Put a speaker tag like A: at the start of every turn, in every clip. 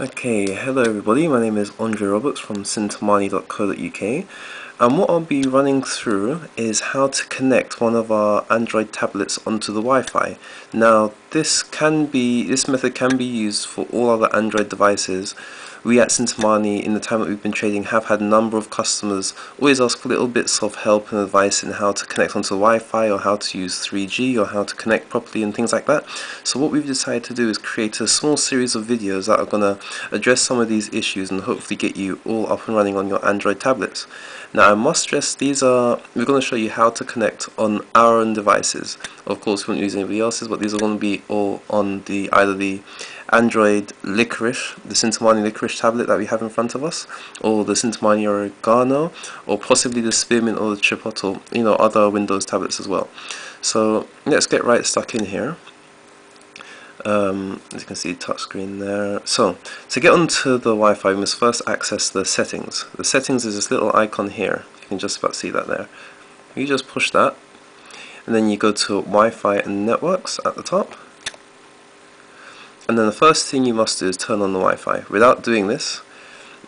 A: Okay, hello everybody, my name is Andre Roberts from cintamani.co.uk and what I'll be running through is how to connect one of our Android tablets onto the Wi-Fi. Now this can be, this method can be used for all other Android devices we at Cintamani, in the time that we've been trading, have had a number of customers always ask for little bits of help and advice in how to connect onto Wi-Fi or how to use 3G or how to connect properly and things like that. So what we've decided to do is create a small series of videos that are going to address some of these issues and hopefully get you all up and running on your Android tablets. Now I must stress these are, we're going to show you how to connect on our own devices. Of course we won't use anybody else's but these are going to be all on the either the Android Liquorice, the Cintamani Liquorice tablet that we have in front of us, or the Cintamani Oregano, or possibly the Spearmint or the Chipotle, you know, other Windows tablets as well. So let's get right stuck in here. Um, as you can see touchscreen there. So to get onto the Wi-Fi we must first access the settings. The settings is this little icon here. You can just about see that there. You just push that and then you go to Wi-Fi and networks at the top and then the first thing you must do is turn on the Wi-Fi. Without doing this,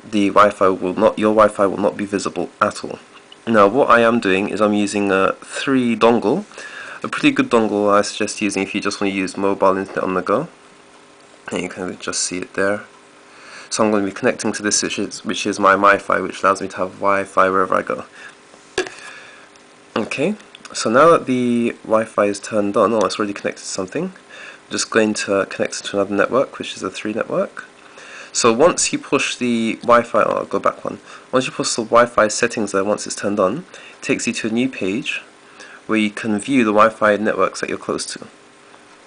A: the Wi-Fi will not, your Wi-Fi will not be visible at all. Now what I am doing is I'm using a 3 dongle, a pretty good dongle I suggest using if you just want to use mobile internet on the go. And you can just see it there. So I'm going to be connecting to this which is, which is my Wi-Fi which allows me to have Wi-Fi wherever I go. Okay, so now that the Wi-Fi is turned on, oh it's already connected to something, I'm just going to connect to another network, which is a 3 network. So once you push the Wi-Fi, oh, I'll go back one. Once you push the Wi-Fi settings there, once it's turned on, it takes you to a new page where you can view the Wi-Fi networks that you're close to.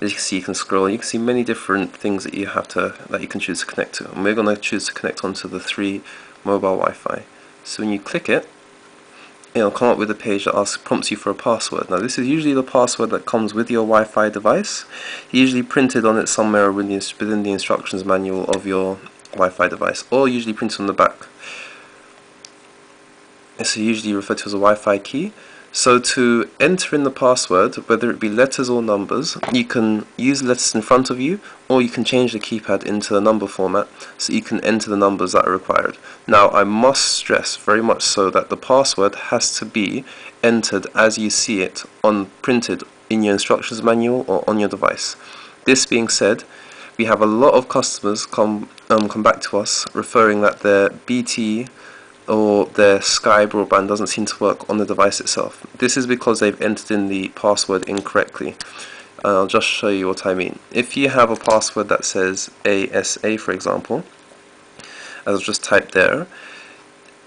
A: As you can see, you can scroll. You can see many different things that you have to that you can choose to connect to. And we're going to choose to connect onto the 3 mobile Wi-Fi. So when you click it, it'll come up with a page that asks, prompts you for a password. Now this is usually the password that comes with your Wi-Fi device, usually printed on it somewhere within the instructions manual of your Wi-Fi device, or usually printed on the back. It's usually referred to as a Wi-Fi key. So to enter in the password, whether it be letters or numbers, you can use letters in front of you or you can change the keypad into a number format so you can enter the numbers that are required. Now I must stress very much so that the password has to be entered as you see it on printed in your instructions manual or on your device. This being said, we have a lot of customers come um, come back to us referring that their BT or their Sky broadband doesn't seem to work on the device itself. This is because they've entered in the password incorrectly. I'll just show you what I mean. If you have a password that says ASA for example, as I've just typed there,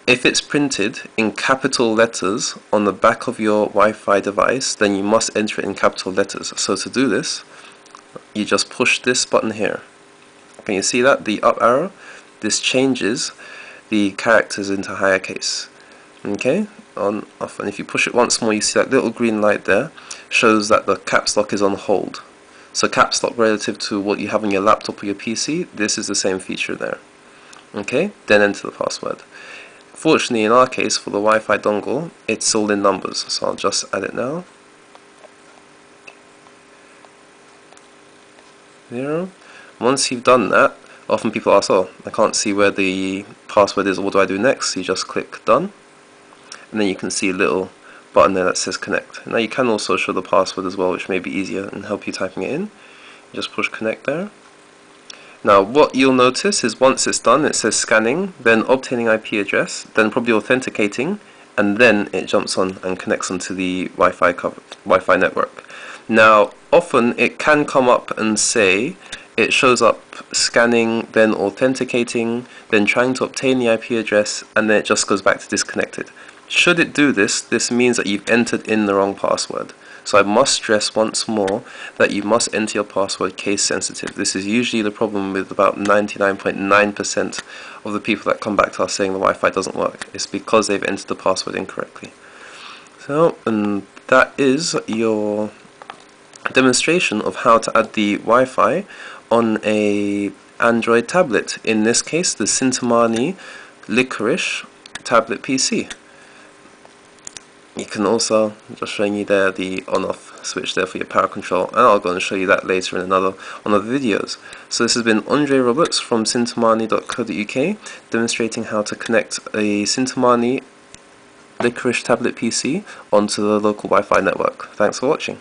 A: if it's printed in capital letters on the back of your Wi-Fi device, then you must enter it in capital letters. So to do this, you just push this button here. Can you see that? The up arrow? This changes the characters into higher case. Okay, on off, and if you push it once more, you see that little green light there shows that the caps lock is on hold. So caps lock relative to what you have on your laptop or your PC, this is the same feature there. Okay, then enter the password. Fortunately, in our case, for the Wi-Fi dongle, it's all in numbers, so I'll just add it now. Zero. Once you've done that, often people ask, oh, I can't see where the password is, what do I do next? So you just click done, and then you can see a little button there that says connect. Now you can also show the password as well, which may be easier and help you typing it in. You just push connect there. Now what you'll notice is once it's done, it says scanning, then obtaining IP address, then probably authenticating, and then it jumps on and connects onto the Wi-Fi Wi-Fi network. Now often it can come up and say it shows up scanning, then authenticating, then trying to obtain the IP address, and then it just goes back to disconnected. Should it do this, this means that you've entered in the wrong password. So I must stress once more that you must enter your password case sensitive. This is usually the problem with about 99.9% of the people that come back to us saying the Wi-Fi doesn't work. It's because they've entered the password incorrectly. So, and that is your demonstration of how to add the Wi-Fi on a Android tablet. In this case, the Cintamani Liquorice tablet PC. you can also just showing you there the on off switch there for your power control and I'll go and show you that later in another on other videos so this has been Andre Roberts from Cintamani.co.uk demonstrating how to connect a Cintamani Liquorice tablet PC onto the local Wi-Fi network thanks for watching